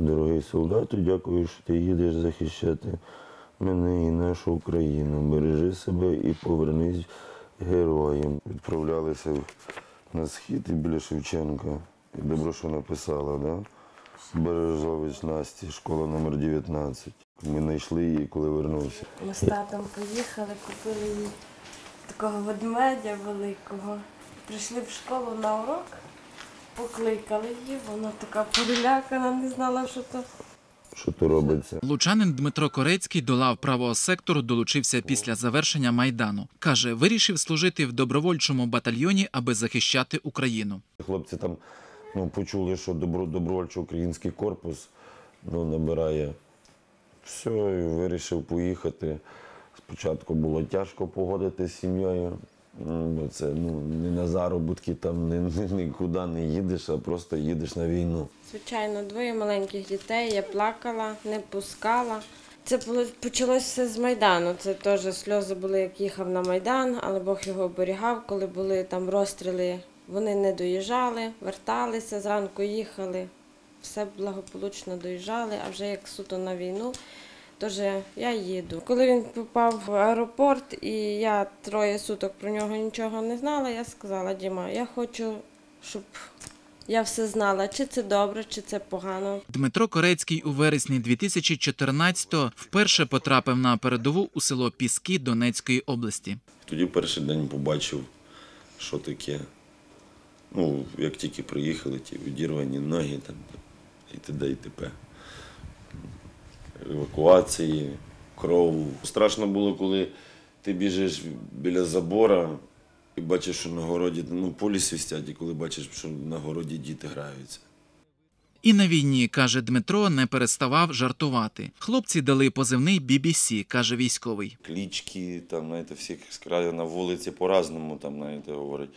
Дорогий солдату, дякую, що ти їдеш захищати мене і нашу Україну. Бережи себе і повернись героєм. Відправлялися на схід і біля Шевченка. І добре, що написала, да? Бережович Насті, школа номер 19. Ми знайшли її, коли вернувся. Ми з татом поїхали, купили їй такого ведмедя великого. Прийшли в школу на урок, покликали її, вона така перелякана, не знала, що то. Що то робиться? Лучанин Дмитро Корецький до лав правого сектору долучився після завершення майдану. каже, вирішив служити в добровольчому батальйоні, аби захищати Україну. Хлопці там ну, почули, що добро, добровольчий український корпус ну, набирає. Все, і вирішив поїхати. Спочатку було тяжко погодити з сім'єю, бо це ну, не на заробітки, там ні, ні, нікуди не їдеш, а просто їдеш на війну. Звичайно, двоє маленьких дітей, я плакала, не пускала. Це почалося все з Майдану. Це теж сльози були, як їхав на Майдан, але Бог його оберігав, коли були там розстріли. Вони не доїжджали, верталися, зранку їхали. Все благополучно доїжджали, а вже як суто на війну, Тож я їду. Коли він попав в аеропорт, і я троє суток про нього нічого не знала, я сказала, Діма, я хочу, щоб я все знала, чи це добре, чи це погано. Дмитро Корецький у вересні 2014-го вперше потрапив на передову у село Піски Донецької області. Тоді перший день побачив, що таке. Ну, як тільки приїхали, ті відірвані ноги там, і т.д. і т.п. Евакуації, кров. Страшно було, коли ти біжиш біля забора і бачиш, що на городі ну, полі свистять, і коли бачиш, що на городі діти граються. І на війні, каже Дмитро, не переставав жартувати. Хлопці дали позивний BBC, каже військовий. клічки, там, знаєте, всіх з на вулиці по-разному, там, знаєте, говорять,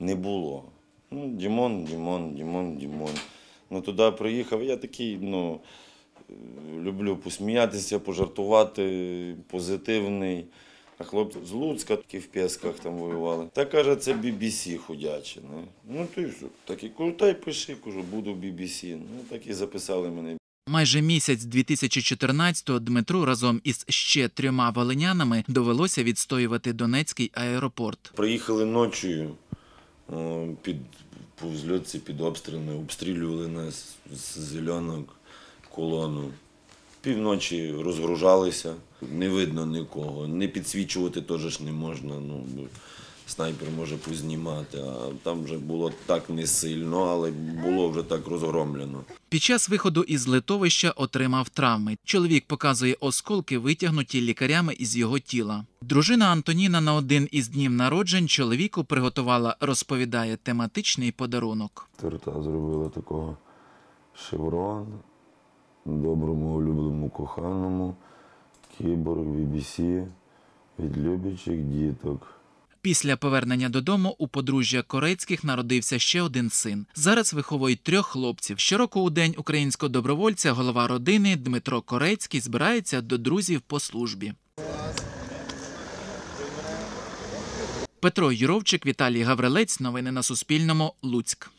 не було. Ну, Дімон, Дімон, Дімон, Дімон. Ну, туди приїхав, я такий, ну, люблю посміятися, пожартувати, позитивний. А хлопці з Луцька, такі в Пєсках там воювали. Та каже, це BBC ходяче. Не? Ну, то й що? Так і кажу, та й пиши, кажу, буду в BBC. Ну, так і записали мене Майже місяць 2014-го Дмитру разом із ще трьома волинянами довелося відстоювати Донецький аеропорт. Приїхали ночою під, по взльотці під обстрілами, обстрілювали нас з зеленок колону. Півночі розгружалися, не видно нікого, не підсвічувати теж не можна. Ну, снайпер може познімати, а там вже було так не сильно, але було вже так розгромлено. Під час виходу із литовища отримав травми. Чоловік показує осколки, витягнуті лікарями із його тіла. Дружина Антоніна на один із днів народжень чоловіку приготувала, розповідає, тематичний подарунок. Торта зробила такого шеврон, доброму, улюбленому, коханому, кіборг, BBC від любячих діток. Після повернення додому у подружжя Корецьких народився ще один син. Зараз виховують трьох хлопців. Щороку у день українського добровольця голова родини Дмитро Корецький збирається до друзів по службі. Петро Юровчик, Віталій Гаврилець. Новини на Суспільному. Луцьк.